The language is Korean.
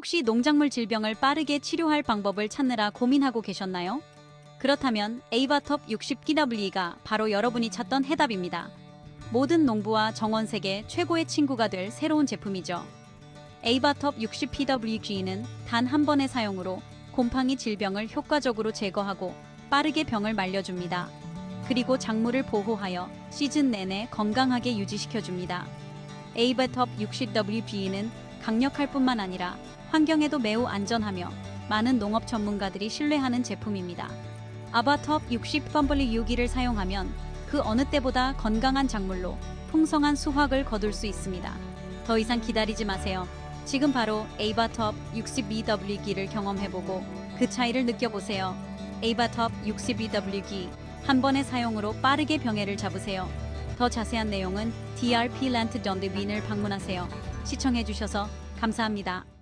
혹시 농작물 질병을 빠르게 치료할 방법을 찾느라 고민하고 계셨나요? 그렇다면 에이바톱 60PWE가 바로 여러분이 찾던 해답입니다. 모든 농부와 정원색의 최고의 친구가 될 새로운 제품이죠. 에이바톱 60PWG는 단 한 번의 사용으로 곰팡이 질병을 효과적으로 제거하고 빠르게 병을 말려줍니다. 그리고 작물을 보호하여 시즌 내내 건강하게 유지시켜줍니다. 에이바톱 60WG는 강력할 뿐만 아니라 환경에도 매우 안전하며 많은 농업 전문가들이 신뢰하는 제품입니다. 아바톱 60 펌블리 6기를 사용하면 그 어느 때보다 건강한 작물로 풍성한 수확을 거둘 수 있습니다. 더 이상 기다리지 마세요. 지금 바로 에이바톱 62W기를 경험해보고 그 차이를 느껴보세요. 에이바톱 62W기 한 번의 사용으로 빠르게 병해를 잡으세요. 더 자세한 내용은 DRP 던드 윈을 방문하세요. 시청해주셔서 감사합니다.